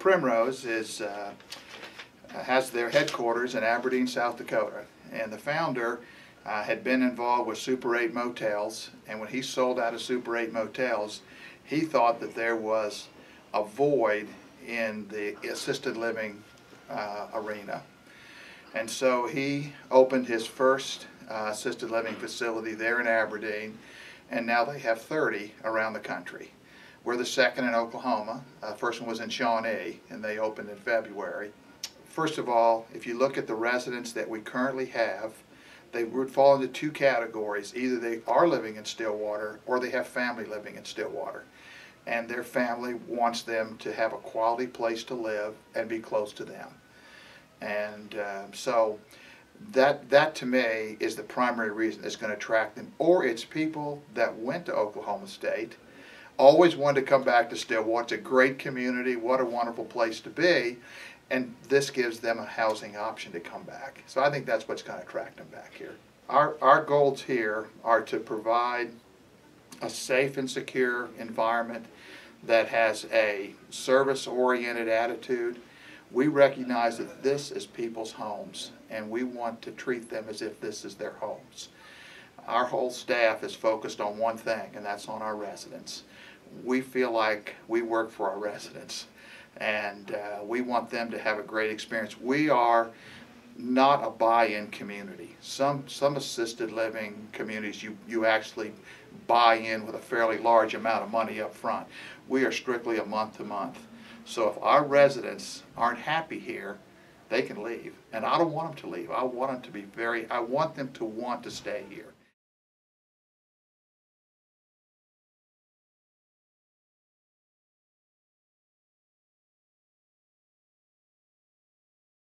Primrose is, uh, has their headquarters in Aberdeen, South Dakota. And the founder uh, had been involved with Super 8 motels, and when he sold out of Super 8 motels, he thought that there was a void in the assisted living uh, arena. And so he opened his first uh, assisted living facility there in Aberdeen, and now they have 30 around the country. We're the second in Oklahoma. Uh, first one was in Shawnee, and they opened in February. First of all, if you look at the residents that we currently have, they would fall into two categories. Either they are living in Stillwater or they have family living in Stillwater. And their family wants them to have a quality place to live and be close to them. And uh, so that, that to me is the primary reason it's going to attract them. Or it's people that went to Oklahoma State, always wanted to come back to Stillwater. It's a great community. What a wonderful place to be. And this gives them a housing option to come back. So I think that's what's going to attract them back here. Our, our goals here are to provide a safe and secure environment that has a service-oriented attitude. We recognize that this is people's homes, and we want to treat them as if this is their homes. Our whole staff is focused on one thing, and that's on our residents. We feel like we work for our residents, and uh, we want them to have a great experience. We are not a buy-in community. Some some assisted living communities you you actually buy in with a fairly large amount of money up front. We are strictly a month to month. So if our residents aren't happy here, they can leave. And I don't want them to leave. I want them to be very I want them to want to stay here.